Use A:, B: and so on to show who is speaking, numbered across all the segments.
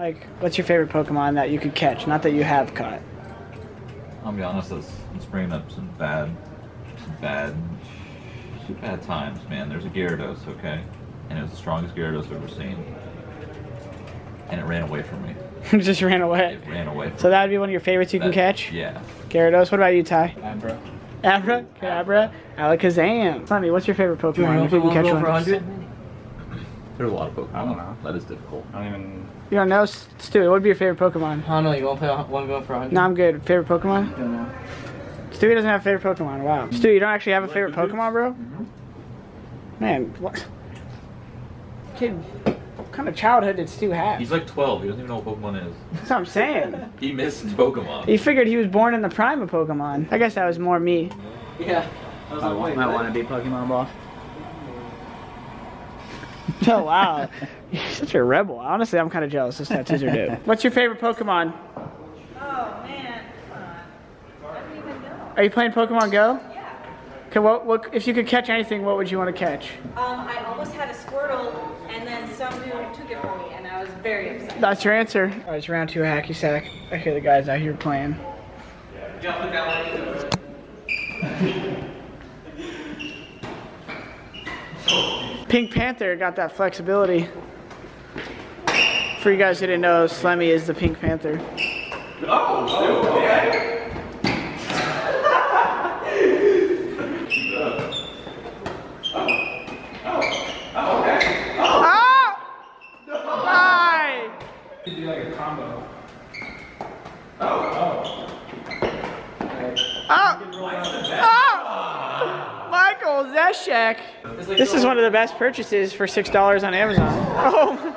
A: Like, what's your favorite Pokemon that you could catch? Not that you have caught.
B: I'll be honest, I'm bringing up some bad, some bad, some bad times, man. There's a Gyarados, okay? And it was the strongest Gyarados I've ever seen. And it ran away from me.
A: It just ran away.
B: It ran away from
A: So that would be one of your favorites you can catch?
B: Yeah.
A: Gyarados. What about you, Ty?
C: Abra.
A: Abra, Kadabra, Alakazam. Sonny, what's your favorite Pokemon? If you can catch one.
B: There's a lot of Pokemon.
C: I don't know.
B: That is difficult.
C: I don't even.
A: You don't know, Stu? What would be your favorite Pokemon?
D: Oh know. you won't play one going for a hundred?
A: No, I'm good. Favorite Pokemon?
D: I Don't know.
A: Stewie doesn't have a favorite Pokemon. Wow. Mm-hmm. Stu, you don't actually have a favorite Pokemon, bro? Mm-hmm. Man, what? Kid, what kind of childhood did Stu have?
B: He's like 12. He doesn't even know what Pokemon is.
A: That's what I'm saying.
B: He missed Pokemon.
A: He figured he was born in the prime of Pokemon. I guess that was more me.
D: Yeah. I was
C: I
D: like, wait,
C: might want to be Pokemon boss.
A: Oh, wow. You're such a rebel. Honestly, I'm kind of jealous. This tattoos are dope. What's your favorite Pokemon?
E: Oh man, come on. I don't even know.
A: Are you playing Pokemon Go?
E: Yeah.
A: Okay, what, what, if you could catch anything, what would you want to catch?
E: Um, I almost had a Squirtle, and then some dude took it from me, and I was very upset.
A: That's your answer. All right, it's round two of hacky sack. I hear the guys out here playing. Pink Panther got that flexibility. For you guys who didn't know, Slemmy is the Pink Panther. Ah! Hi!
C: You do like a combo.
A: Oh! Oh! Michael Grzesiek. This is one of the best purchases for six dollars on Amazon. Oh.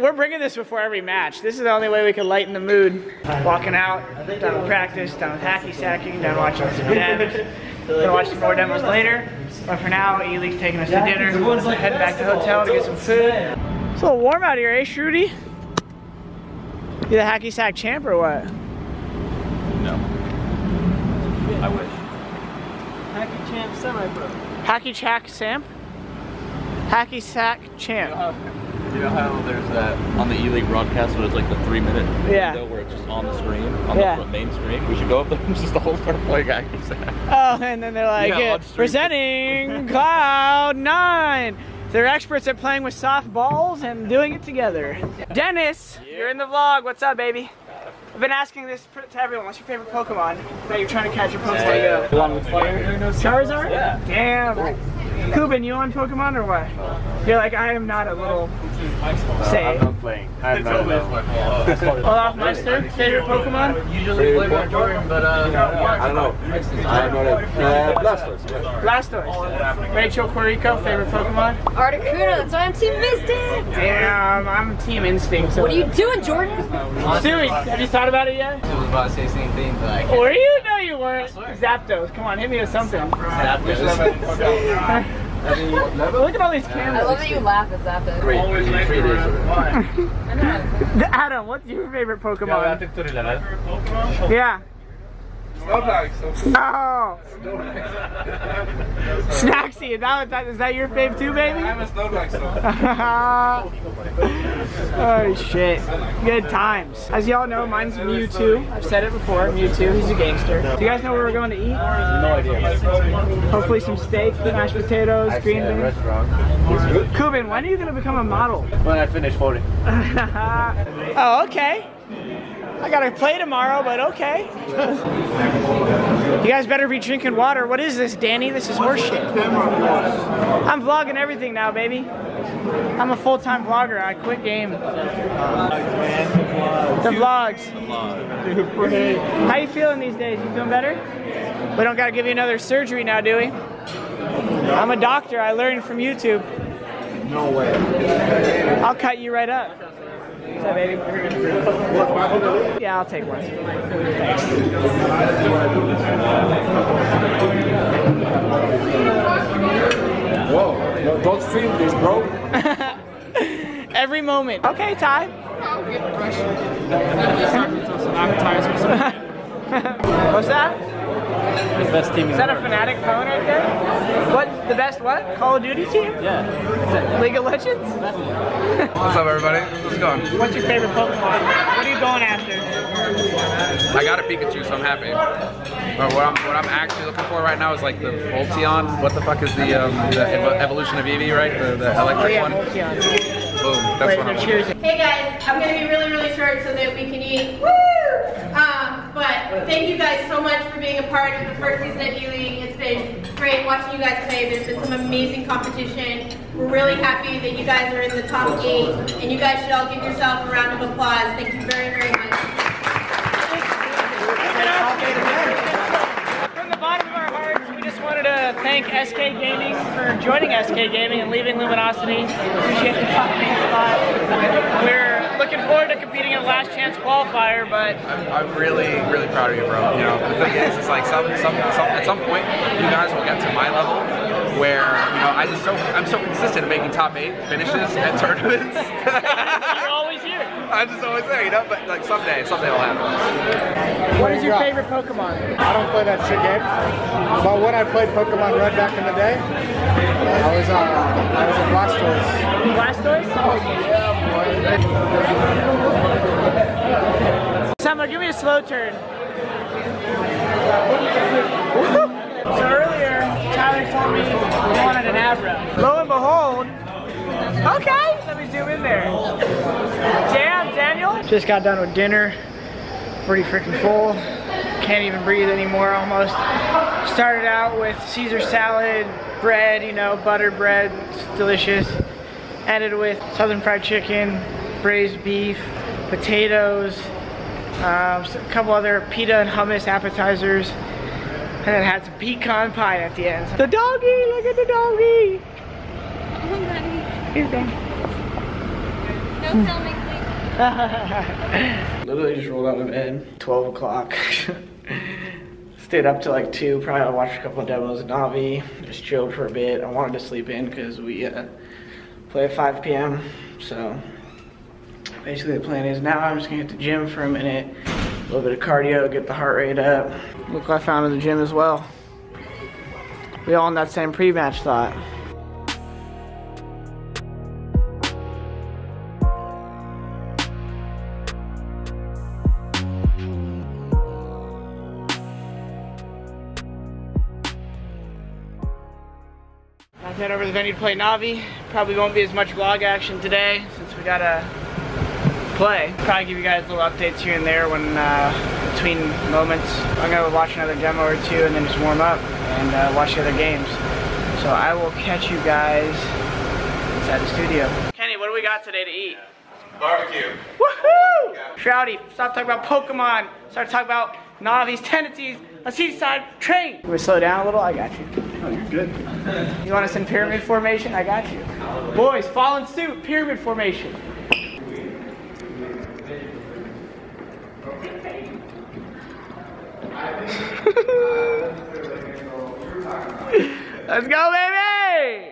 A: We're bringing this before every match. This is the only way we can lighten the mood. Walking out, done with practice, done with hacky sacking, done watching some demos. Gonna watch some more demos later. But for now, Ely's taking us to dinner. So heading back to the hotel to get some food. It's a little warm out here, eh, Shruti? You the hacky sack champ or what?
B: No. I wish.
D: Hacky champ semi pro.
A: Hacky sack champ? Hacky sack champ.
B: You know how there's that on the E-League broadcast where it's like the three minute
A: Yeah.
B: window where it's just on the screen, on
A: Yeah.
B: the main screen? We should go up there and just all start playing hacky sack.
A: Oh, and then they're like,
B: Yeah,
A: presenting Cloud Nine. They're experts at playing with soft balls and doing it together. Dennis, you're in the vlog. What's up, baby? I've been asking this to everyone. What's your favorite Pokemon that you're trying to catch your Pokemon Go?
C: Along with fire.
A: Charizard? Yeah. Damn. Kubin, you on Pokemon or what? You're like, I am not a little. Say.
C: I'm not playing. I'm not alone.
A: olofmeister, favorite Pokemon?
D: Usually play more but uh,
F: I don't know. I'm not a uh, Blastoise.
A: Blastoise. Rachel Quirico, favorite Pokemon?
E: Articuno, that's why I'm Team Mystic.
A: Damn, I'm Team Instinct. So.
E: What are you doing, Jordan?
A: Stewie, have you thought about it yet?
D: I was about to say the same thing, but I can't.
A: Were you? No, you weren't. Zapdos. Come on, hit me with something. Look at all these cameras.
E: I
A: cameras.
E: love that you laugh at Zapdos.
F: Three, three days ago.
A: Adam, what's your favorite Pokemon? Yeah. Oh. Snacksy, is that, that, is that your fave too, baby? I'm a snowflake, so. oh shit. Good times. As y'all know, mine's Mewtwo. I've said it before, Mewtwo, he's a gangster. Do you guys know where we're going to eat?
C: No idea.
A: Hopefully some steak, mashed potatoes, green beans.
C: restaurant.
A: Kubin, when are you gonna become a model?
C: When I finish voting.
A: oh, okay. I gotta play tomorrow, but okay. you guys better be drinking water. What is this, Danny? This is horseshit. I'm vlogging everything now, baby. I'm a full-time vlogger. I quit game. The vlogs. How you feeling these days? You feeling better? We don't gotta give you another surgery now, do we? I'm a doctor. I learned from YouTube.
F: No way.
A: I'll cut you right up. What's up, baby? Yeah, I'll take one.
F: Whoa. No, don't film this, bro.
A: Every moment. Okay, Ty. What's that?
C: The best team
A: Is that a
C: fanatic
A: Fnatic phone right there? What? The best what? Call of Duty team?
C: Yeah.
A: League of Legends?
G: What's up, everybody? How's it going?
A: What's your favorite Pokemon? What are you going after?
G: I got a Pikachu, so I'm happy. But what I'm what I'm actually looking for right now is like the Voltion. What the fuck is the um, the evo- evolution of Eevee, right? The, the
A: Oh
G: electric
A: yeah,
G: one.
A: Voltion.
G: Boom. That's
A: Wait,
G: what I'm.
A: choosing.
H: Hey guys, I'm gonna be really, really short so that we can eat. Woo! But thank you guys so much for being a part of the first season of E-League. It's been great watching you guys play. There's been some amazing competition. We're really happy that you guys are in the top eight, and you guys should all give yourself a round of applause. Thank you very, very much.
A: From the bottom of our hearts, we just wanted to thank SK Gaming for joining SK Gaming and leaving Luminosity. Appreciate the top eight spot. We're looking forward to competing in Last Chance qualifier, but
G: I'm, I'm really, really proud of you, bro. You know, the thing is, it's like some, some, some, at some point, you guys will get to my level, where you know I just so I'm so consistent in making top eight finishes at tournaments.
A: you're always here.
G: I'm just always there, you know. But like someday, someday it'll happen.
A: What is your favorite Pokemon?
I: I don't play that shit game. But when I played Pokemon Red back in the day, I was uh, I was a Blastoise.
A: Blastoise? Summer, give me a slow turn. so earlier, Tyler told me he wanted an Abra. Lo and behold, okay, let me zoom in there. Damn, Daniel. Just got done with dinner. Pretty freaking full. Can't even breathe anymore almost. Started out with Caesar salad, bread, you know, butter bread, it's delicious. Ended with southern fried chicken, braised beef, potatoes, um, a couple other pita and hummus appetizers, and then had some pecan pie at the end. The doggy, look at the doggy. He's gone.
H: No filming, please.
A: Literally just rolled out of bed. 12 o'clock. Stayed up till like 2, probably watched a couple of demos of Navi. Just chilled for a bit. I wanted to sleep in because we uh, play at 5 p.m. So basically the plan is now I'm just gonna hit the gym for a minute. A little bit of cardio, get the heart rate up. Look what I found in the gym as well. We all in that same pre-match thought. Head over to the venue to play Navi. Probably won't be as much vlog action today since we gotta play. Probably give you guys little updates here and there when uh, between moments. I'm gonna watch another demo or two and then just warm up and uh, watch the other games. So I will catch you guys inside the studio. Kenny, what do we got today to eat?
G: Barbecue.
A: Woohoo! Shroudy, stop talking about Pokemon. Start talking about Navi's tendencies. Let's see side train. Can we slow down a little? I got you. Oh, you're good. You want us in pyramid formation? I got you. Boys, fall in suit. Pyramid formation. Let's go, baby!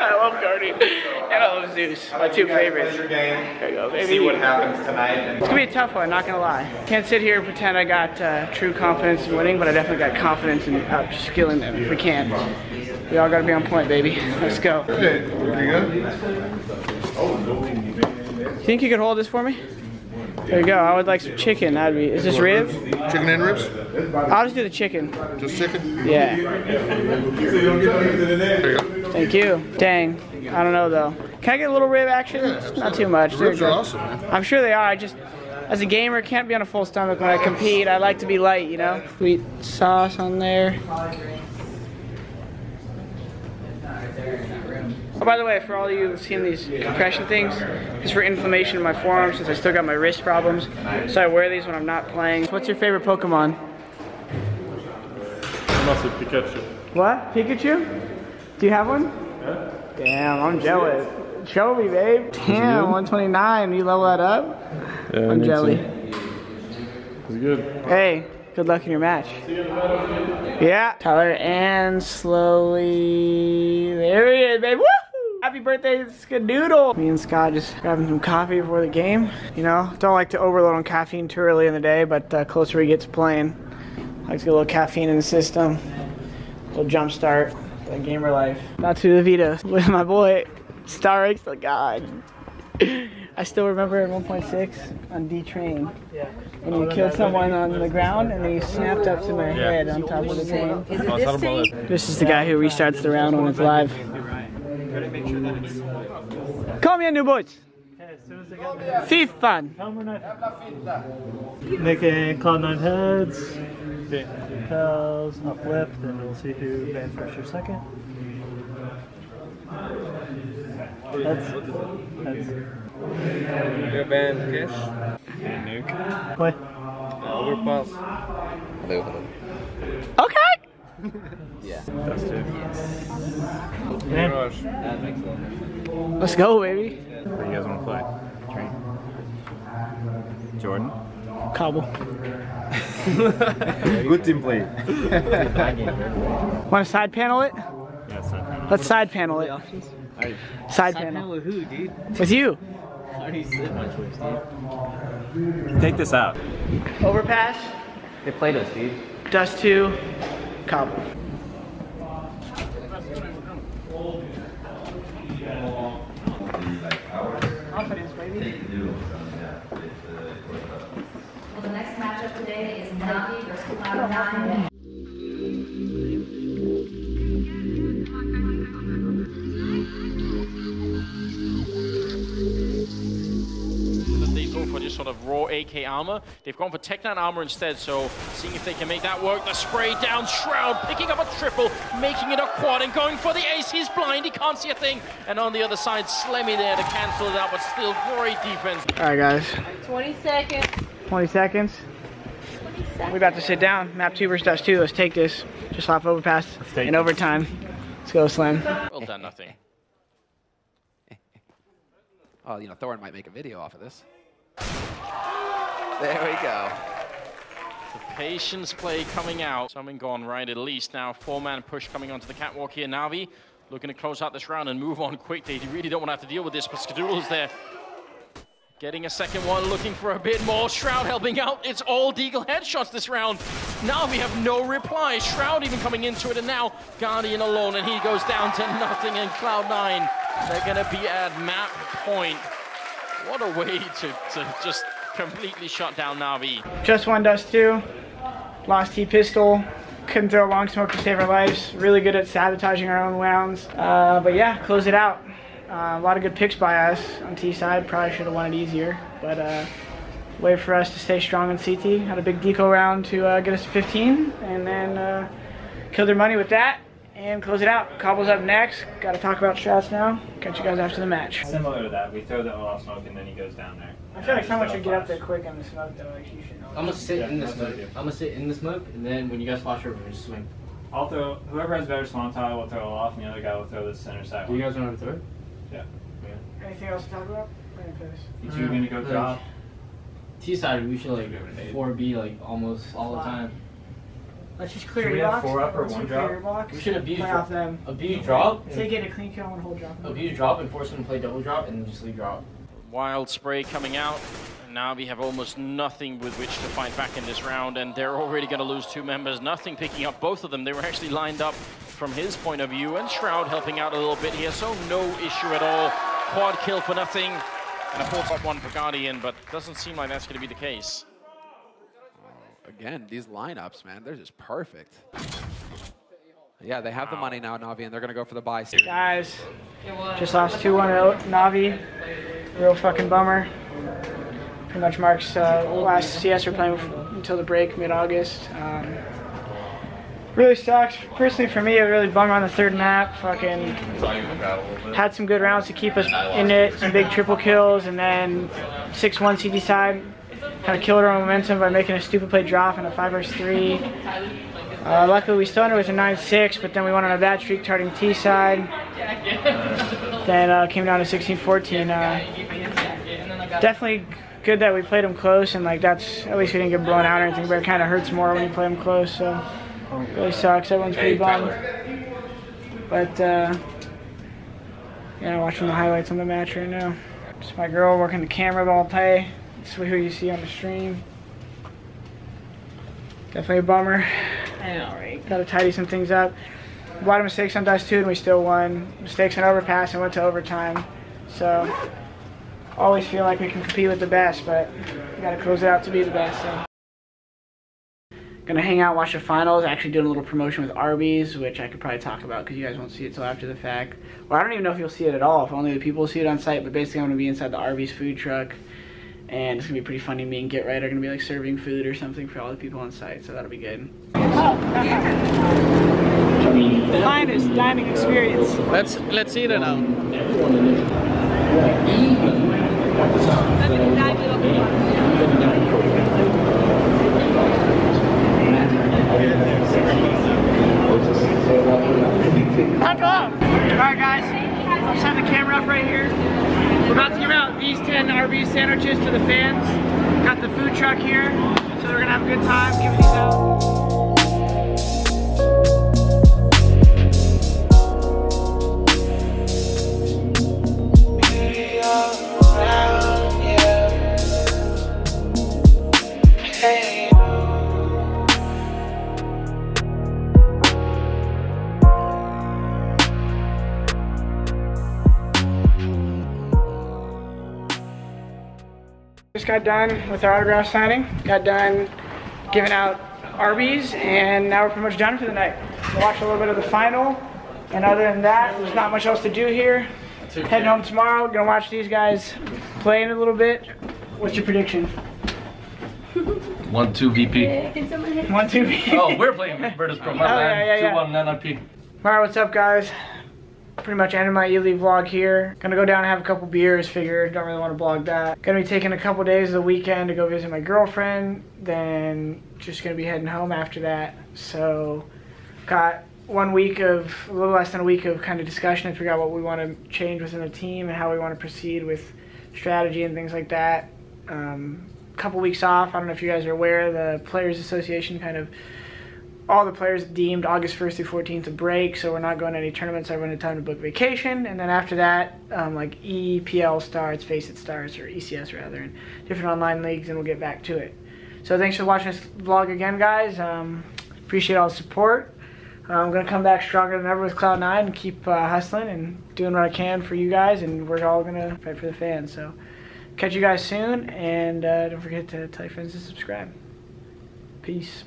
A: I love Guardy. And My two favorites. There you go, baby.
J: See what happens tonight.
A: It's gonna be a tough one, not gonna lie. Can't sit here and pretend I got uh, true confidence in winning, but I definitely got confidence in outskilling them if we can. We all gotta be on point, baby. Let's go.
J: Good.
A: You think you could hold this for me? There you go. I would like some chicken. That'd be. Is this rib?
J: Chicken and ribs?
A: I'll just do the chicken.
J: Just chicken?
A: Yeah.
J: There you go.
A: Thank you. Dang. I don't know though. Can I get a little rib action?
J: Yeah,
A: Not too much. They're
J: Ribs are awesome, man.
A: I'm sure they are. I just, as a gamer, can't be on a full stomach when I compete. I like to be light, you know. Sweet sauce on there. Oh, by the way, for all of you who've seen these compression things, it's for inflammation in my forearms since I still got my wrist problems. So I wear these when I'm not playing. What's your favorite Pokemon?
K: Must have Pikachu.
A: What? Pikachu? Do you have one? Damn, I'm jealous. Show me, babe. Damn, 129. You level that up?
K: Yeah,
A: I'm jelly.
K: It's good.
A: Hey, good luck in your match. Yeah. Tyler, and slowly. There he is, babe. Woo! Happy happy birthday, Skadoodle. Me and Scott just grabbing some coffee before the game. You know, don't like to overload on caffeine too early in the day, but uh, closer we get to playing, I like to get a little caffeine in the system, a little jump start, the gamer life. Not to the Vita with my boy, Starix the God. I still remember in 1.6 on D Train.
C: Yeah.
A: When you killed someone on the ground and then you snapped up to my head on top of the train.
E: Is it this oh, thing?
A: This is the guy who restarts the round when it's live. Come here, new boys. FIFA.
C: Making Cloud9 heads. Okay. Tails, I'll flip, then we'll see who bans first or second. Heads. Heads.
F: You ban Cache?
C: Nuke. Play.
F: Overpass.
A: Oh, okay. yeah.
C: That's two.
F: Rush.
A: Let's go, baby.
K: What do you guys want to play? Train. Jordan.
A: Cobble.
K: Good team play.
A: Want to side panel it?
K: Yes, I
A: Let's side panel it. Side panel.
D: with who, dude?
A: With you.
D: I already said my choice, dude.
K: Take this out.
A: Overpass.
D: They played us, dude.
A: Dust 2. Cobble. Confidence, baby.
L: Well, the next matchup today is Navi versus Cloud9.
M: They go for just sort of raw AK armor. They've gone for Tec-9 armor instead, so seeing if they can make that work. The spray down Shroud, picking up a triple, making it a quad, and going for the ace. He's blind, he can't see a thing. And on the other side, Slemmy there to cancel it out, but still great defense.
A: All right, guys.
H: 20 seconds.
A: 20 seconds. We about to sit down. Map 2 versus Dust 2. Let's take this. Just hop overpass
K: take
A: in
K: this.
A: overtime. Let's go, Slam.
M: Well done, nothing.
G: Oh, you know, Thorin might make a video off of this. There we go.
M: The patience play coming out. Something gone right at least. Now four-man push coming onto the catwalk here. Navi looking to close out this round and move on quick. They really don't want to have to deal with this, but Skadoodle's there. Getting a second one, looking for a bit more. Shroud helping out. It's all Deagle headshots this round. Now we have no reply. Shroud even coming into it, and now Guardian alone, and he goes down to nothing in Cloud9. They're going to be at map point. What a way to, to just completely shut down Navi.
A: Just one Dust 2. Lost T pistol. Couldn't throw a long smoke to save our lives. Really good at sabotaging our own rounds. Uh, but yeah, close it out. Uh, a lot of good picks by us on T side. Probably should have won it easier. But uh, way for us to stay strong on CT. Had a big deco round to uh, get us to 15. And then uh, killed their money with that. And close it out. Cobble's up next. Got to talk about strats now. Catch you guys after the match.
K: Similar to that, we throw the oil smoke and then he goes down there.
A: I feel like someone should get up there quick on the smoke though. Like you should know.
D: I'm gonna sit
K: Yeah,
D: in the
K: that's what I
D: smoke.
K: do.
D: I'm gonna sit in the smoke, and then when you guys flash over, we just swing.
K: I'll throw, whoever has better swan tile will throw it off, and the other guy will throw the center side
D: Do you guys know how to throw?
K: Yeah.
A: Anything else to talk about? We're gonna finish.
K: You two gonna go uh,
D: Like,
K: drop?
D: T side, we should like 4B like almost all the time.
A: Let's just clear
K: Should we
A: your
K: have
A: box.
K: four up or
A: Let's
K: one
A: clear
K: drop?
A: your box.
D: We should abuse
A: Play
D: drop.
A: off them.
D: Abuse drop.
A: Take it a clean kill and hold drop.
D: Abuse drop and force them to play double drop, and then just leave drop.
M: Wild spray coming out. And now we have almost nothing with which to fight back in this round, and they're already going to lose two members. Nothing picking up both of them. They were actually lined up from his point of view, and Shroud helping out a little bit here, so no issue at all. Quad kill for nothing, and a 4-1 for Guardian, but doesn't seem like that's going to be the case.
G: Again, these lineups, man, they're just perfect. Yeah, they have the money now, Navi, and they're going to go for the buy.
A: Guys, just lost 2-1 out. Navi. Real fucking bummer. Pretty much marks uh, last CS we're playing until the break, mid-August. Um, really sucks. Personally, for me, it really bummed on the third map. Fucking had some good rounds to keep us in it. Some big triple kills, and then 6-1 CT side. Kind of killed our momentum by making a stupid play drop in a 5 vs 3. Uh, luckily, we still ended with a 9-6, but then we went on a bad streak targeting T side. Then uh, came down to 16-14. Uh, definitely good that we played them close, and like that's at least we didn't get blown out or anything. But it kind of hurts more when you play them close, so really sucks. Everyone's pretty bummed. But uh, Yeah, watching the highlights on the match right now. Just my girl working the camera all day. This is who you see on the stream. Definitely a bummer.
E: I know, right?
A: Got to tidy some things up. A lot of mistakes on Dust 2 and we still won. Mistakes on Overpass and went to overtime. So, always feel like we can compete with the best, but we got to close it out to be the best. So. Gonna hang out, watch the finals. Actually, doing a little promotion with Arby's, which I could probably talk about because you guys won't see it till after the fact. Well, I don't even know if you'll see it at all. If only the people see it on site. But basically, I'm gonna be inside the Arby's food truck, and it's gonna be pretty funny. Me and Get Right are gonna be like serving food or something for all the people on site, so that'll be good. Oh. The finest dining experience.
N: Let's let's eat it now.
A: Back up! Alright guys, I'm setting the camera up right here. We're about to give out these 10 RB sandwiches to the fans. Got the food truck here, so they're gonna have a good time giving these out. Got done with our autograph signing. Got done giving out Arby's, and now we're pretty much done for the night. We'll watch a little bit of the final, and other than that, there's not much else to do here. Heading home tomorrow. Gonna watch these guys play in a little bit. What's your prediction?
N: One two VP.
A: One two VP.
N: Oh, we're playing Virtus Pro. My
A: Oh, yeah,
N: bad.
A: yeah, yeah.
N: Two one NRP.
A: Alright, what's up guys? Pretty much ended my Ely vlog here. Gonna go down and have a couple beers, figured, don't really want to vlog that. Gonna be taking a couple days of the weekend to go visit my girlfriend, then just gonna be heading home after that. So, got one week of, a little less than a week of kind of discussion to figure out what we want to change within the team and how we want to proceed with strategy and things like that. Um, couple weeks off, I don't know if you guys are aware, the Players Association kind of all the players deemed August 1st through 14th a break, so we're not going to any tournaments. Everyone had time to book vacation, and then after that, um, like EPL starts, FACEIT starts, or ECS rather, and different online leagues, and we'll get back to it. So thanks for watching this vlog again, guys. Um, appreciate all the support. Uh, I'm gonna come back stronger than ever with Cloud9 and keep uh, hustling and doing what I can for you guys, and we're all gonna fight for the fans. So catch you guys soon, and uh, don't forget to tell your friends to subscribe. Peace.